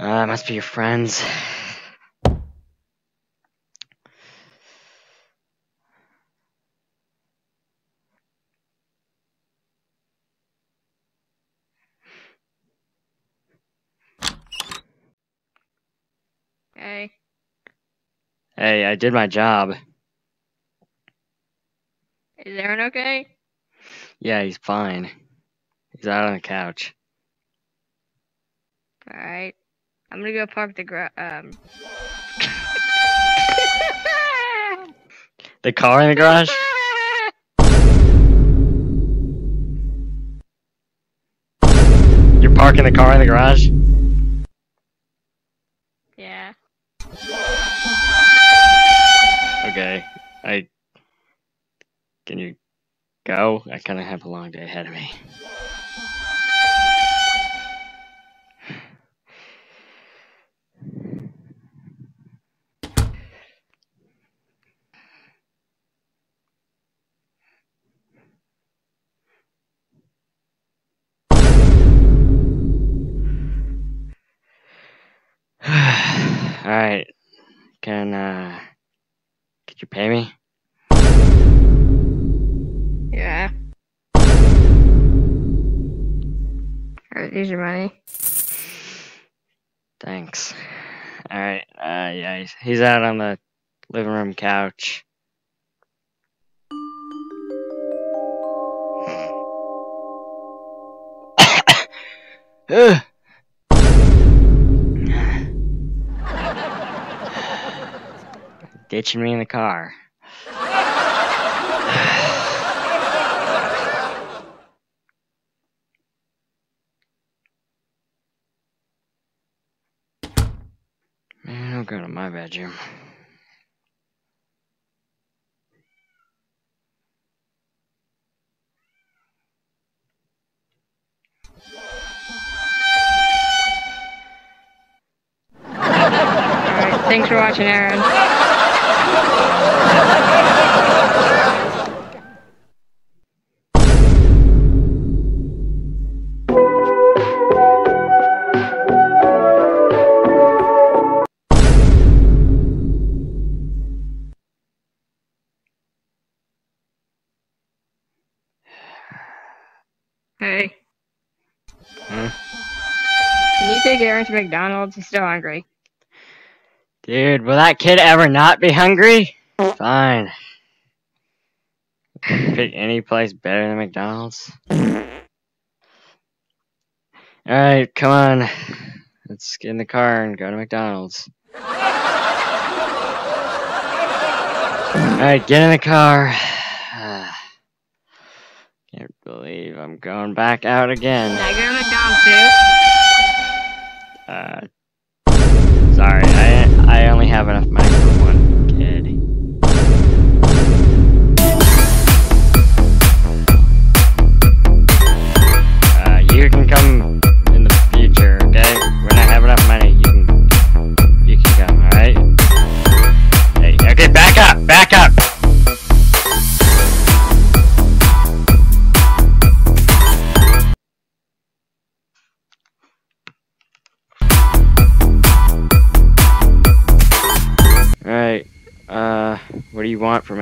Uh, must be your friends. Hey. Hey, I did my job. Is Eren okay? Yeah, he's fine. He's out on the couch. Alright. I'm gonna go park the gra- um The car in the garage? You're parking the car in the garage? yeah. Okay. I. Can you go? I kind of have a long day ahead of me. Alright. Can, uh. Could you pay me? Yeah. Alright, here's your money. Thanks. Alright, uh, yeah, he's, he's out on the living room couch. Ugh. Ditching me in the car. Man, don't go to my bedroom. Thanks for watching, Eren. Hey. Hmm? Can you take Eren to McDonald's? He's still hungry. Dude, will that kid ever not be hungry? Fine. Pick any place better than McDonald's. Alright, come on. Let's get in the car and go to McDonald's. Alright, get in the car. Can't believe I'm going back out again. I go to McDonald's too? Uh, sorry, I I only have enough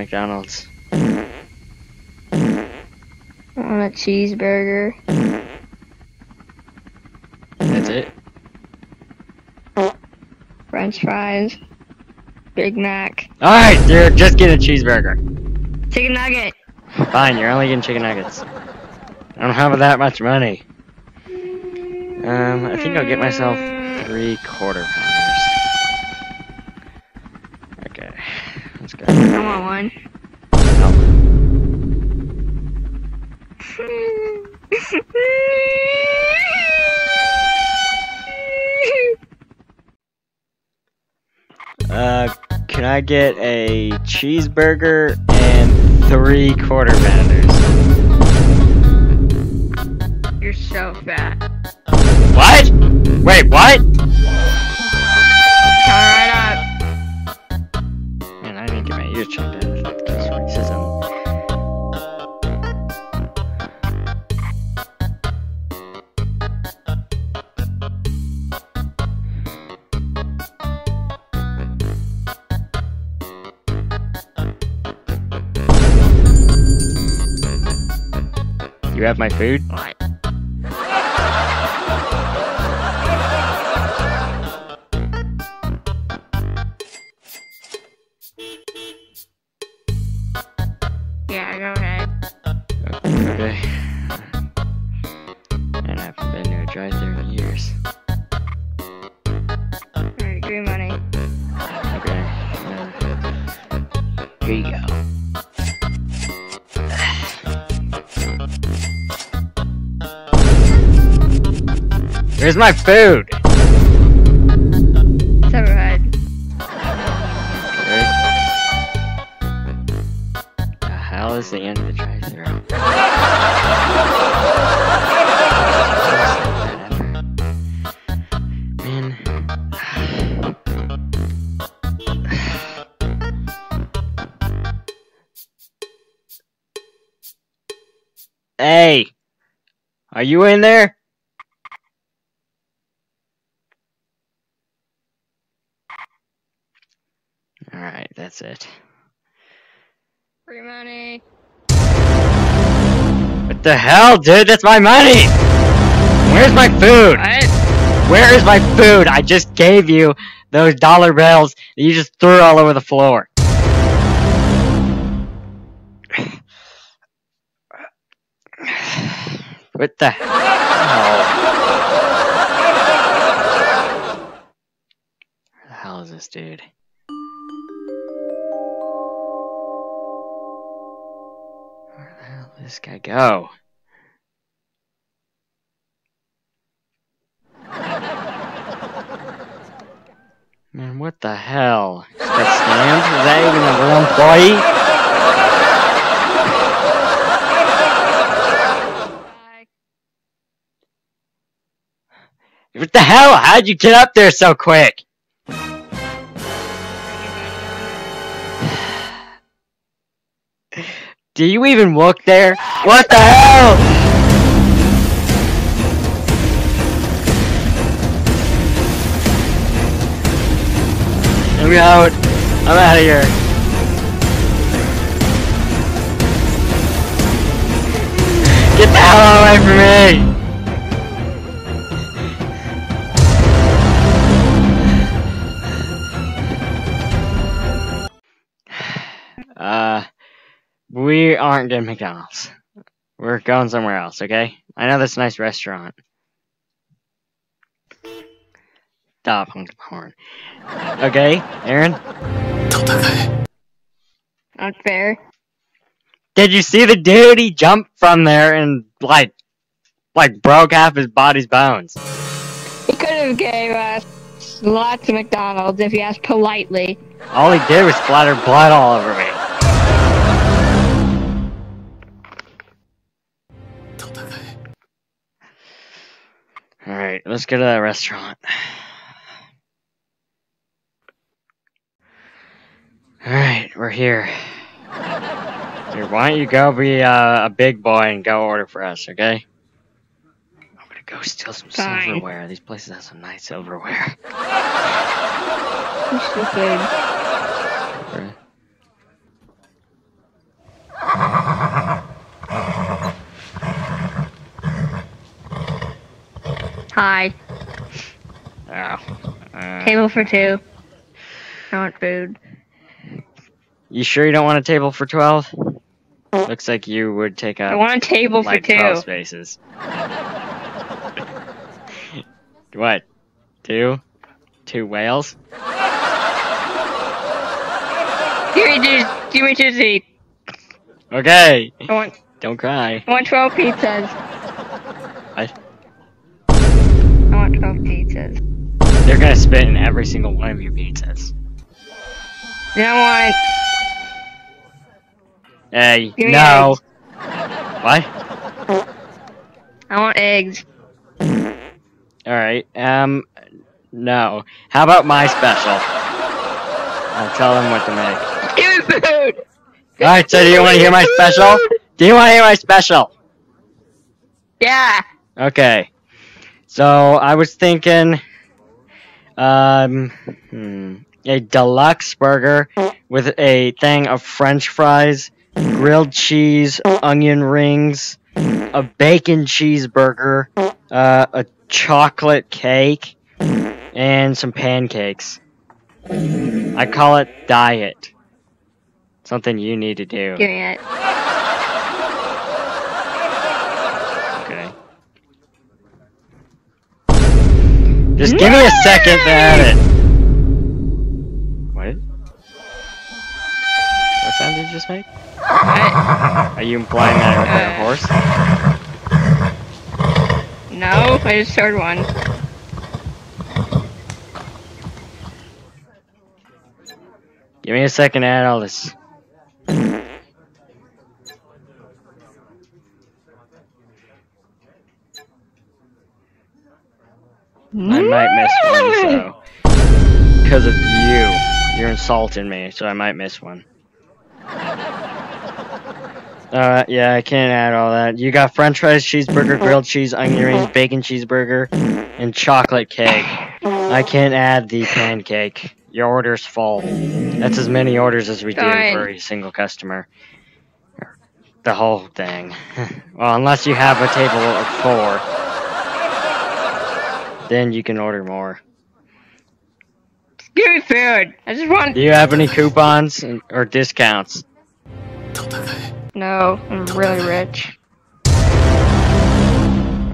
McDonald's? I want a cheeseburger. That's it? French fries. Big Mac. Alright, dude, just get a cheeseburger. Chicken nugget. Fine, you're only getting chicken nuggets. I don't have that much money. Um, I think I'll get myself three quarter pounders. Uh, can I get a cheeseburger and three quarter pounders? You're so fat. What? Wait, what? Have my food? Yeah, go ahead. Okay. Where's my food? So ahead. Okay. The hell is the end of the drive-thru? Man. Hey! Are you in there? Alright, that's it. Free money. What the hell, dude? That's my money! Where's my food? What? Where is my food? I just gave you those dollar bills that you just threw all over the floor. What the hell? Hell is this dude? This guy go? Man, what the hell? Is that scammed? Is that even a real employee? What the hell? How'd you get up there so quick? Do you even look there? What the hell? I'm out. I'm out of here. Get the hell away from me! We aren't getting McDonald's. We're going somewhere else, okay? I know this nice restaurant. Stop honking the horn. Okay, Eren? Not fair. Did you see the dude? He jumped from there and, like, like broke half his body's bones. He could have gave us lots of McDonald's if he asked politely. All he did was splatter blood all over me. Alright, let's go to that restaurant. Alright, we're here. Here, why don't you go be uh, a big boy and go order for us, okay? I'm gonna go steal some Fine. silverware. These places have some nice silverware. You stupid. Hi. Oh. Uh, Table for two. I want food. you sure you don't want a table for 12? Looks like you would take I want a table for 12 two. spaces. what? Two? Two whales? Give me two. Give me two seats. Okay. I want. Don't cry. I want twelve pizzas. What? I want twelve pizzas. They're gonna spit in every single one of your pizzas. I want. Hey, Give no. What? I want eggs. Alright, um, no. How about my special? I'll tell them what to make. Give me food. Alright, so do you want to hear my special? Do you want to hear my special? Yeah. Okay. So I was thinking, um, hmm, a deluxe burger with a thing of French fries, grilled cheese, onion rings, a bacon cheeseburger, uh, a chocolate cake, and some pancakes. I call it diet. Something you need to do. Give me it. Okay. Just give me a second to add it. What? What sound did you just make? What? Are you implying that I require a uh, horse? No, I just heard one. Give me a second to add all this. You. You're me, so I might miss one. Uh, yeah, I can't add all that. You got french fries, cheeseburger, grilled cheese, onion rings, bacon cheeseburger, and chocolate cake. I can't add the pancake. Your order's full. That's as many orders as we do for a single customer. The whole thing. well, unless you have a table of four. Then you can order more. Give me food. I just want. Do you have any coupons or discounts? No, I'm really rich.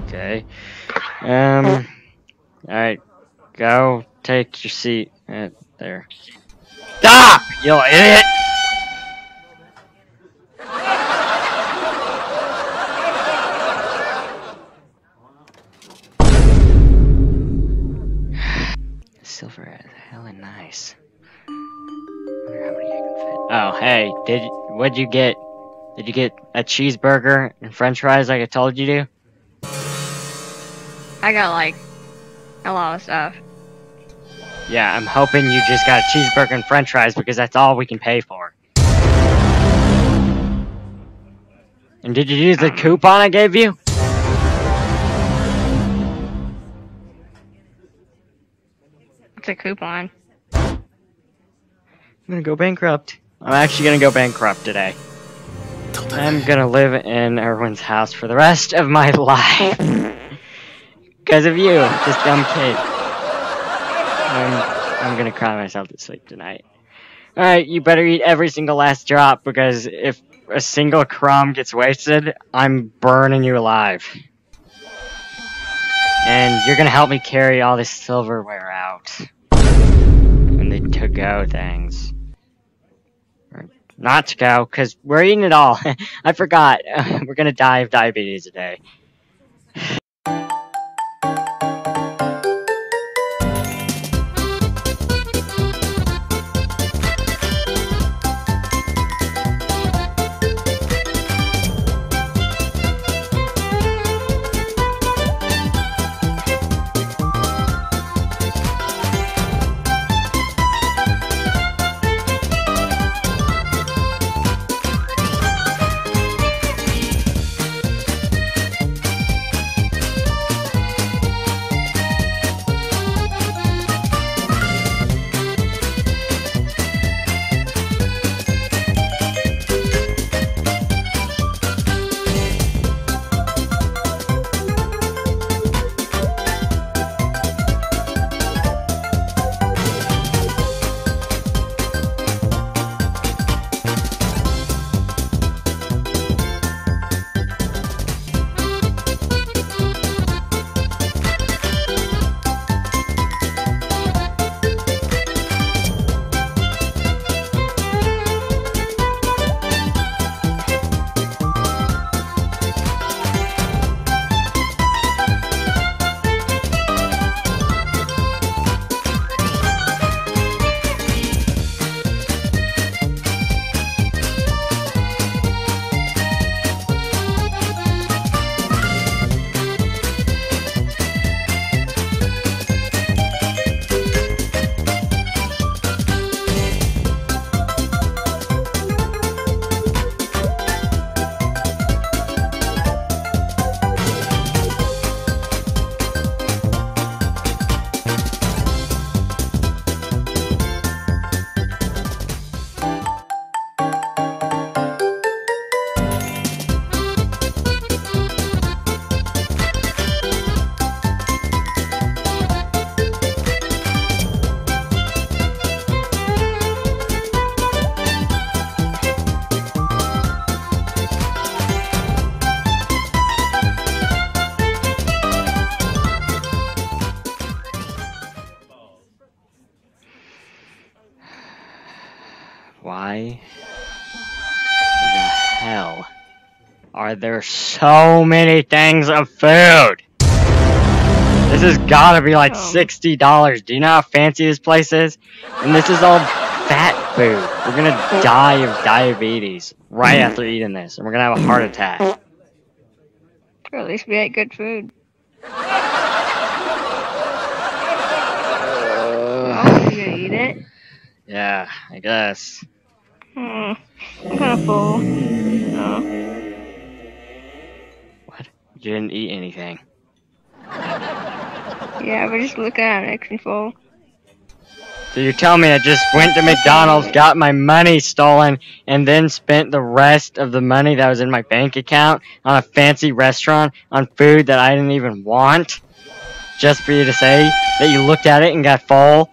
Okay. Um. Alright. Go take your seat. Uh, there. Stop! You idiot! Silver is hella nice. Wonder how many I can fit. Oh, hey, did what'd you get? Did you get a cheeseburger and french fries like I told you to? I got like a lot of stuff. Yeah, I'm hoping you just got a cheeseburger and french fries because that's all we can pay for. And did you use the um, coupon I gave you? It's a coupon. I'm gonna go bankrupt. I'm actually gonna go bankrupt today. I'm gonna live in Erwin's house for the rest of my life. Because of you, this dumb kid. I'm, I'm gonna cry myself to sleep tonight. Alright, you better eat every single last drop because if a single crumb gets wasted, I'm burning you alive. And you're gonna help me carry all this silverware out. The to-go things. Not to go, because we're eating it all. I forgot. we're gonna die of diabetes today. Why the hell are there so many things of food? This has gotta be like Um. $60. Do you know how fancy this place is? And this is all fat food. We're gonna die of diabetes right after eating this, and we're gonna have a heart attack. Or at least we ate good food. Oh, you gonna eat it? Yeah, I guess. Hmm. I'm kind of full. No. You didn't eat anything. Yeah, we're just looking at it, makes me full. So you're telling me I just went to McDonald's, got my money stolen, and then spent the rest of the money that was in my bank account on a fancy restaurant on food that I didn't even want? Just for you to say that you looked at it and got full?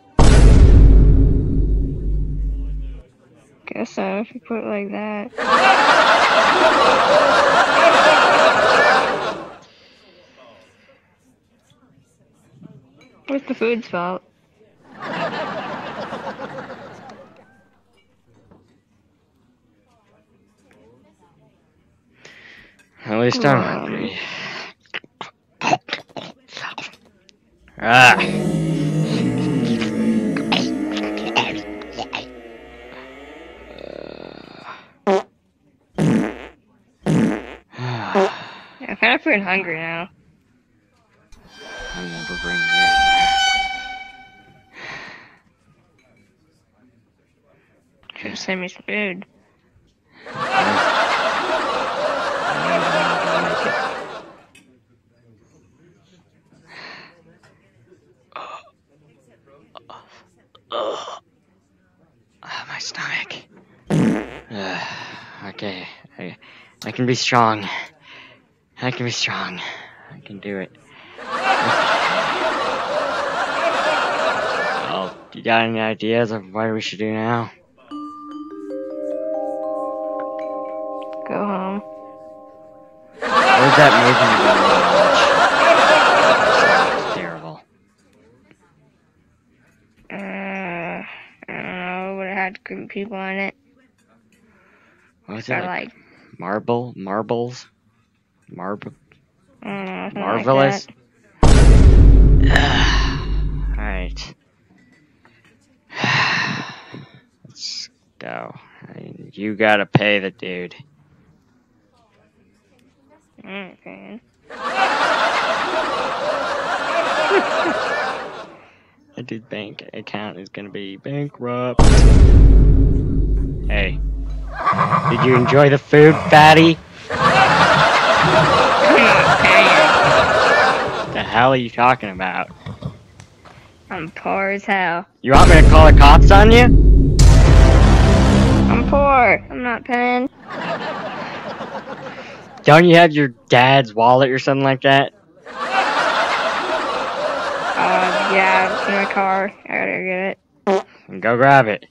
Guess so, if you put it like that. What's the food's fault? At least I'm hungry. Ah. Hungry now. I'll never bring you anywhere. Should send me some food. Ah, my stomach. Ugh, okay, I, I can be strong. I can be strong. I can do it. Well, you got any ideas of what we should do now? Go home. Where's that movie? you wanna watch? Terrible. Uh, I don't know, would have had good people in it. What was it? Like like, marble? Marbles? Mm-hmm, know, Marvelous? Like. Alright. Let's go. I mean, You gotta pay the dude. Okay. The dude's bank account is gonna be bankrupt. Hey. Did you enjoy the food, fatty? I'm not paying. The hell are you talking about? I'm poor as hell. You want me to call the cops on you? I'm poor. I'm not paying. Don't you have your dad's wallet or something like that? Uh, yeah, it's in my car. I gotta get it. Go grab it.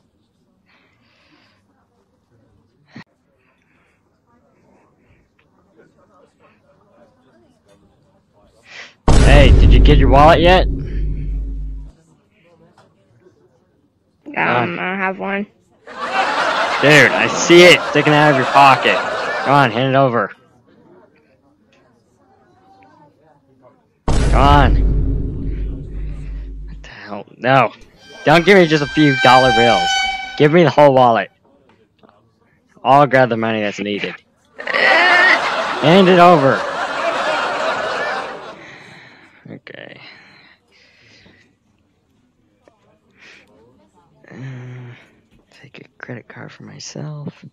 Hey, did you get your wallet yet? Um, I don't have one. Dude, I see it sticking out of your pocket. Come on, hand it over. Come on. What the hell? No. Don't give me just a few dollar bills. Give me the whole wallet. I'll grab the money that's needed. Hand it over. Okay. Uh, take a credit card for myself.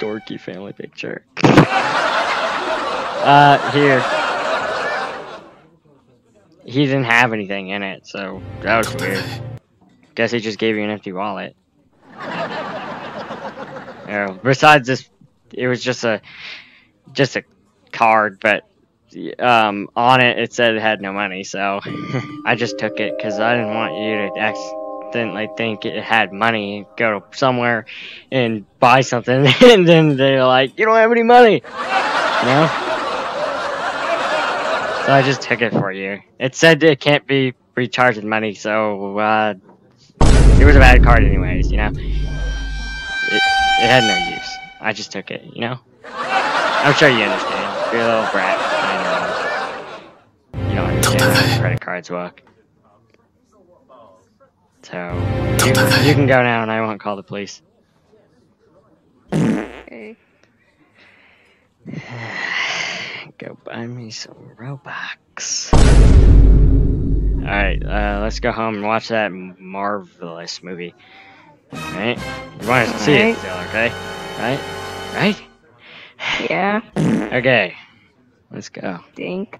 Dorky family picture. uh, here. He didn't have anything in it, so that was weird. Guess he just gave you an empty wallet. Yeah, besides this, it was just a, just a card, but um, on it it said it had no money, so I just took it because I didn't want you to accidentally think it had money, go somewhere and buy something, and then they're like, "You don't have any money," you know. So I just took it for you. It said it can't be recharged with money, so uh, do was a bad card anyways, you know? It, it had no use. I just took it, you know? I'm sure you understand. You're a little brat. I know. You don't understand how credit cards work. So, you, you can go now and I won't call the police. Okay. go buy me some Robux. Alright, uh, let's go home and watch that marvelous movie. Right? You want to see it Alright. still, okay? Right? Right? Yeah. Okay. Let's go. Think.